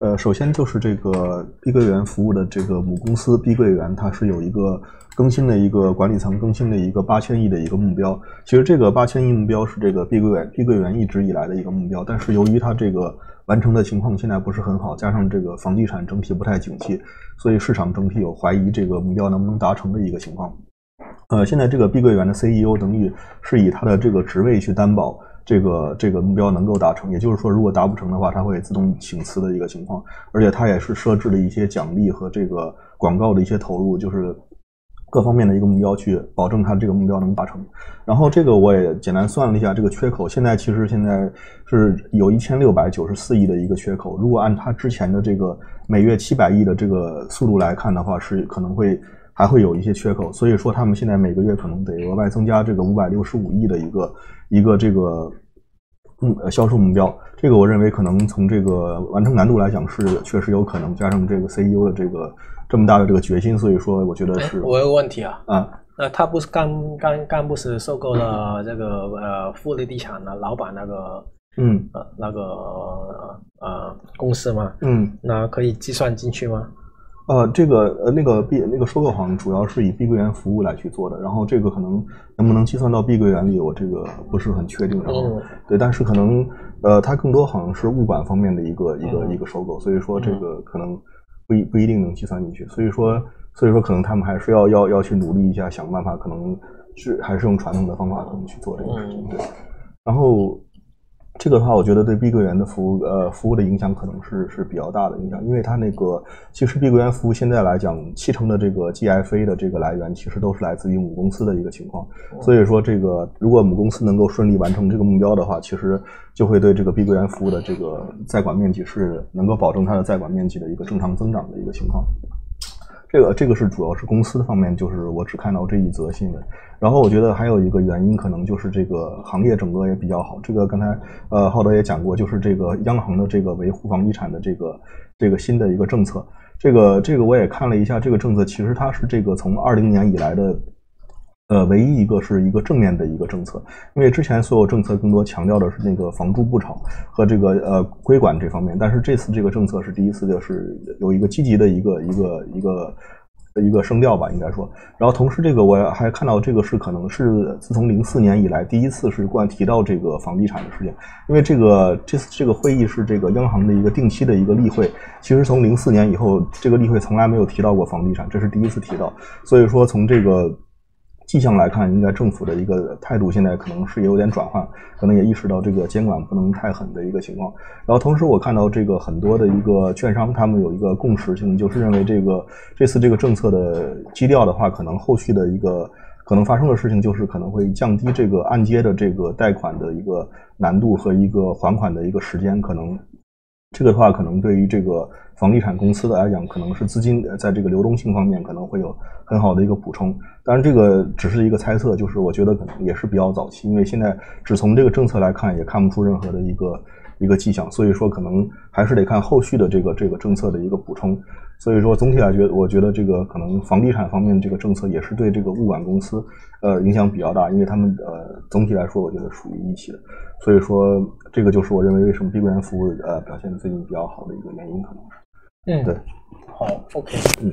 呃，首先就是这个碧桂园服务的这个母公司碧桂园，它是有一个更新的一个管理层更新的一个八千亿的一个目标。其实这个八千亿目标是这个碧桂园碧桂园一直以来的一个目标，但是由于它这个完成的情况现在不是很好，加上这个房地产整体不太景气，所以市场整体有怀疑这个目标能不能达成的一个情况。呃，现在这个碧桂园的 CEO 等于是以他的这个职位去担保。这个这个目标能够达成，也就是说，如果达不成的话，它会自动请辞的一个情况。而且它也是设置了一些奖励和这个广告的一些投入，就是各方面的一个目标去保证它这个目标能达成。然后这个我也简单算了一下，这个缺口现在其实现在是有一千六百九十四亿的一个缺口。如果按它之前的这个每月七百亿的这个速度来看的话，是可能会还会有一些缺口。所以说，他们现在每个月可能得额外增加这个五百六十五亿的一个一个这个。嗯，销售目标，这个我认为可能从这个完成难度来讲是确实有可能，加上这个 CEO 的这个这么大的这个决心，所以说我觉得是。我有个问题啊，啊，那他不是刚刚刚不是收购了这个呃富力地产的老板那个嗯呃那个呃公司吗？嗯，那可以计算进去吗？呃，这个呃，那个碧那个收购好像主要是以碧桂园服务来去做的，然后这个可能能不能计算到碧桂园里，我这个不是很确定。然后对，但是可能呃，它更多好像是物管方面的一个一个一个收购，所以说这个可能不一不一定能计算进去。所以说所以说可能他们还是要要要去努力一下，想办法，可能是还是用传统的方法可能去做这个事情。对，然后。这个的话，我觉得对碧桂园的服务，呃，服务的影响可能是是比较大的影响，因为它那个其实碧桂园服务现在来讲，七成的这个 GFA 的这个来源，其实都是来自于母公司的一个情况。所以说，这个如果母公司能够顺利完成这个目标的话，其实就会对这个碧桂园服务的这个在管面积是能够保证它的在管面积的一个正常增长的一个情况。这个这个是主要是公司方面，就是我只看到这一则新闻。然后我觉得还有一个原因，可能就是这个行业整个也比较好。这个刚才呃浩德也讲过，就是这个央行的这个维护房地产的这个这个新的一个政策。这个这个我也看了一下，这个政策其实它是这个从二零年以来的呃唯一一个是一个正面的一个政策。因为之前所有政策更多强调的是那个房住不炒和这个呃规管这方面，但是这次这个政策是第一次就是有一个积极的一个一个一个。一个声调吧，应该说。然后同时，这个我还看到这个是可能是自从零四年以来第一次是关提到这个房地产的事情，因为这个这次这个会议是这个央行的一个定期的一个例会。其实从零四年以后，这个例会从来没有提到过房地产，这是第一次提到。所以说从这个。迹象来看，应该政府的一个态度现在可能是也有点转换，可能也意识到这个监管不能太狠的一个情况。然后同时，我看到这个很多的一个券商，他们有一个共识性，就是认为这个这次这个政策的基调的话，可能后续的一个可能发生的事情，就是可能会降低这个按揭的这个贷款的一个难度和一个还款的一个时间，可能这个的话，可能对于这个。房地产公司的来讲，可能是资金在这个流动性方面可能会有很好的一个补充。当然，这个只是一个猜测，就是我觉得可能也是比较早期，因为现在只从这个政策来看，也看不出任何的一个一个迹象。所以说，可能还是得看后续的这个这个政策的一个补充。所以说，总体来觉，我觉得这个可能房地产方面这个政策也是对这个物管公司呃影响比较大，因为他们呃总体来说，我觉得属于一起的。所以说，这个就是我认为为什么碧桂园服务呃表现最近比较好的一个原因，可能是。嗯，对，好，OK，嗯，